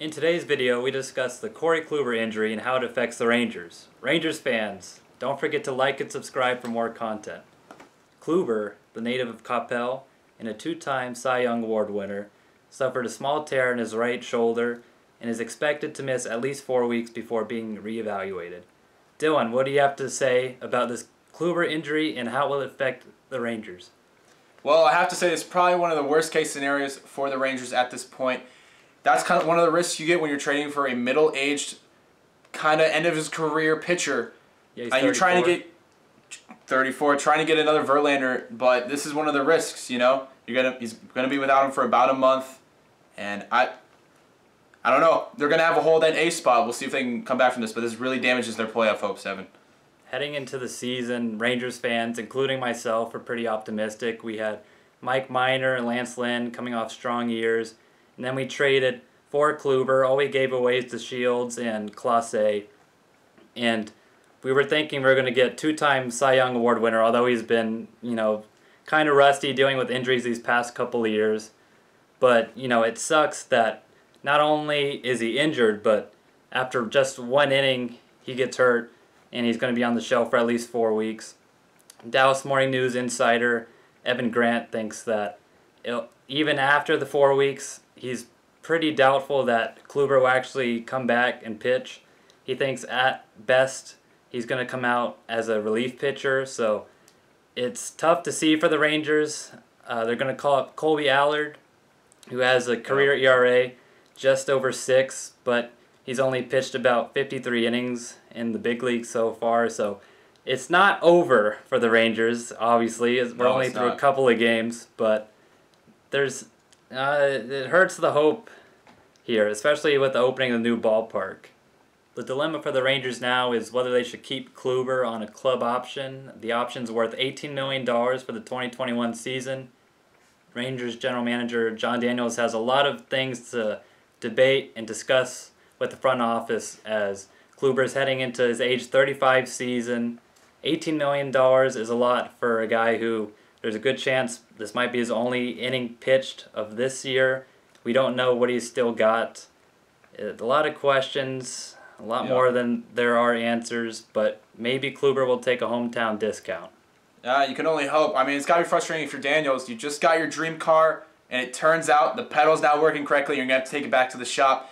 In today's video, we discuss the Corey Kluber injury and how it affects the Rangers. Rangers fans, don't forget to like and subscribe for more content. Kluber, the native of Coppell and a two-time Cy Young Award winner, suffered a small tear in his right shoulder and is expected to miss at least four weeks before being reevaluated. Dylan, what do you have to say about this Kluber injury and how it will it affect the Rangers? Well, I have to say it's probably one of the worst case scenarios for the Rangers at this point. That's kind of one of the risks you get when you're trading for a middle-aged, kind of end of his career pitcher, Yeah, and you're trying to get 34, trying to get another Verlander. But this is one of the risks. You know, you're gonna he's gonna be without him for about a month, and I. I don't know. They're gonna have a hold at A spot. We'll see if they can come back from this, but this really damages their playoff hopes, Evan. Heading into the season, Rangers fans, including myself, are pretty optimistic. We had Mike Minor and Lance Lynn coming off strong years, and then we traded for Kluber. All we gave away is DeShields and Clase, and we were thinking we were going to get two-time Cy Young Award winner, although he's been, you know, kind of rusty dealing with injuries these past couple of years. But, you know, it sucks that not only is he injured, but after just one inning, he gets hurt and he's going to be on the shelf for at least four weeks. Dallas Morning News insider Evan Grant thinks that even after the four weeks, he's pretty doubtful that Kluber will actually come back and pitch. He thinks at best he's going to come out as a relief pitcher, so it's tough to see for the Rangers. Uh, they're going to call up Kolby Allard, who has a career ERA just over six, but he's only pitched about 53 innings in the big league so far, so it's not over for the Rangers. Obviously, we're No, only through not. a couple of games, but there's uh, it hurts the hope here, especially with the opening of the new ballpark. The dilemma for the Rangers now is whether they should keep Kluber on a club option. The option's worth $18 million for the 2021 season. Rangers general manager Jon Daniels has a lot of things to debate and discuss with the front office as Kluber is heading into his age 35 season. $18 million is a lot for a guy who there's a good chance this might be his only inning pitched of this year. We don't know what he's still got. A lot of questions, a lot Yeah. more than there are answers, but maybe Kluber will take a hometown discount. Uh, you can only hope. I mean, it's got to be frustrating if you're Daniels. You just got your dream car, and it turns out the pedal's not working correctly. You're going to have to take it back to the shop.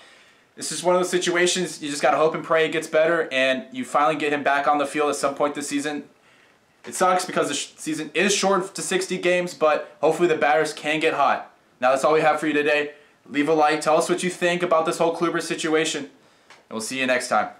This is one of those situations you just got to hope and pray it gets better, and you finally get him back on the field at some point this season. It sucks because the season is short to 60 games, but hopefully the batters can get hot. Now, that's all we have for you today. Leave a like. Tell us what you think about this whole Kluber situation, and we'll see you next time.